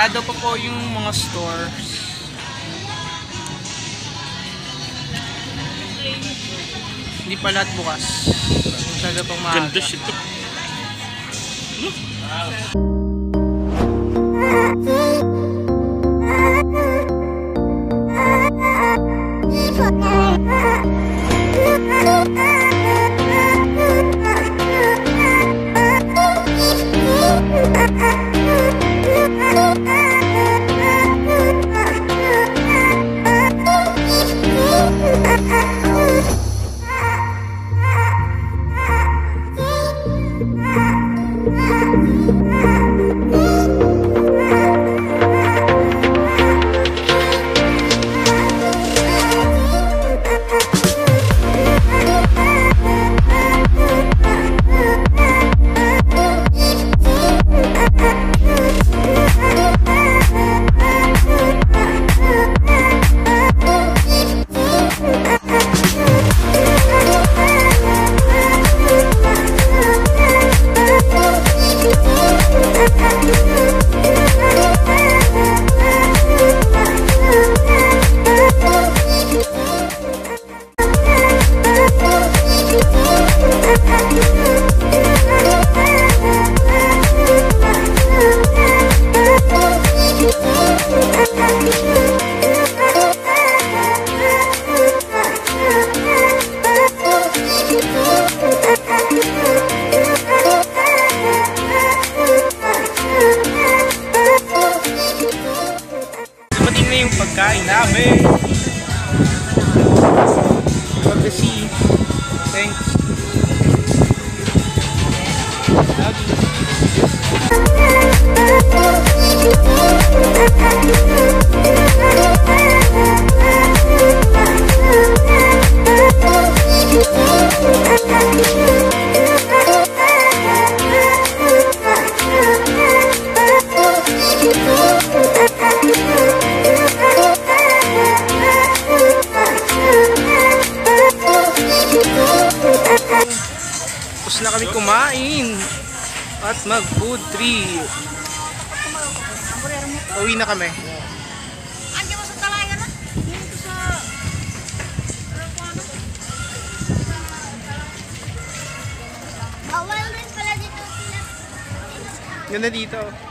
Sarado pa po yung mga stores. Hindi pa lahat bukas. Masyado pang maaga. Ganda shit to. Dumating na yung Tapos na kami kumain. At mag food trip. Uwi na kami. Pala dito sila. Ganda dito.